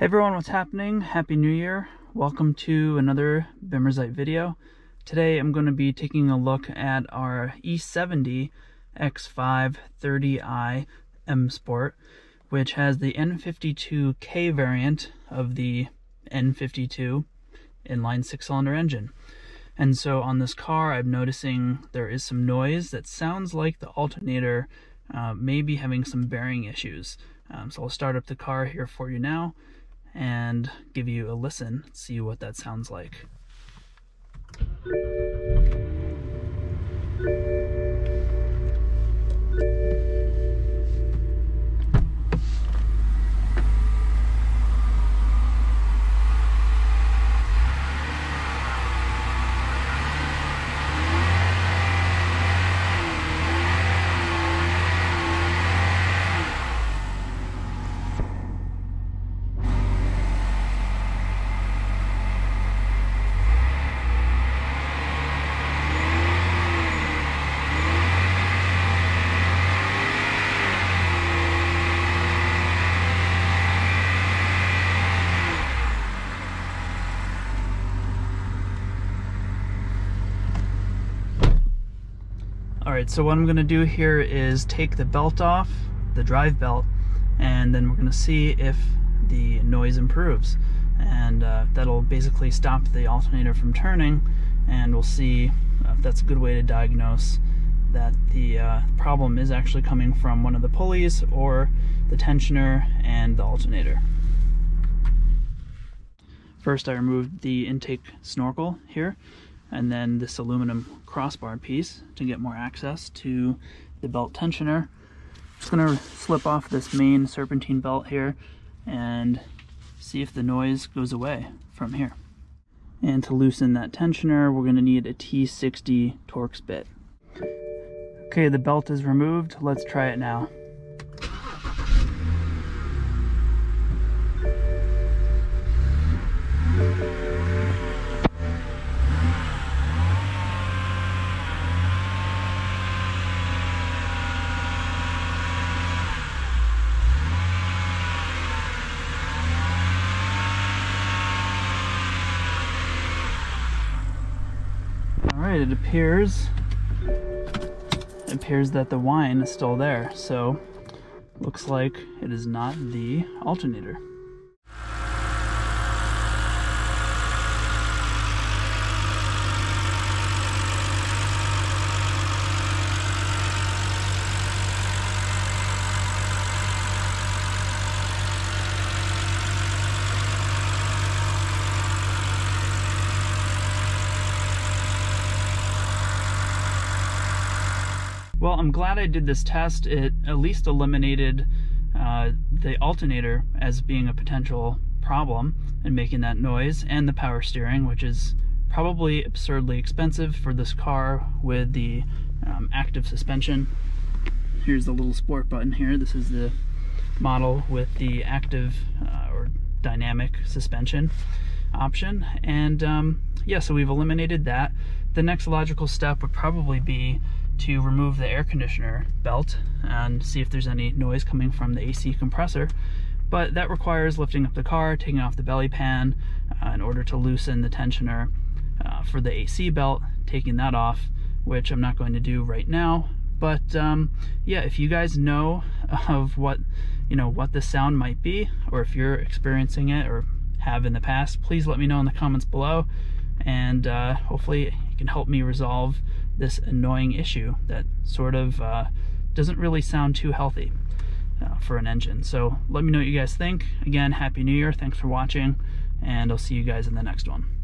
Hey everyone, what's happening? Happy New Year. Welcome to another Bimmerzeit video. Today I'm going to be taking a look at our E70 X5 30i M Sport, which has the N52K variant of the N52 inline six-cylinder engine. And so on this car, I'm noticing there is some noise that sounds like the alternator uh, may be having some bearing issues. Um, so I'll start up the car here for you now and give you a listen, see what that sounds like. All right, so what I'm gonna do here is take the belt off, the drive belt, and then we're gonna see if the noise improves. And uh, that'll basically stop the alternator from turning, and we'll see if that's a good way to diagnose that the uh, problem is actually coming from one of the pulleys or the tensioner and the alternator. First I removed the intake snorkel here and then this aluminum crossbar piece to get more access to the belt tensioner. Just gonna slip off this main serpentine belt here and see if the noise goes away from here. And to loosen that tensioner, we're gonna need a T60 Torx bit. Okay, the belt is removed. Let's try it now. Right, it appears it appears that the whine is still there. So looks like it is not the alternator. Well, I'm glad I did this test. It at least eliminated uh, the alternator as being a potential problem and making that noise and the power steering, which is probably absurdly expensive for this car with the um, active suspension. Here's the little sport button here. This is the model with the active uh, or dynamic suspension option. And um, yeah, so we've eliminated that. The next logical step would probably be to remove the air conditioner belt and see if there's any noise coming from the AC compressor. But that requires lifting up the car, taking off the belly pan uh, in order to loosen the tensioner uh, for the AC belt, taking that off, which I'm not going to do right now. But um, yeah, if you guys know of what you know what the sound might be, or if you're experiencing it or have in the past, please let me know in the comments below, and uh, hopefully can help me resolve this annoying issue that sort of uh, doesn't really sound too healthy uh, for an engine. So let me know what you guys think. Again, Happy New Year. Thanks for watching, and I'll see you guys in the next one.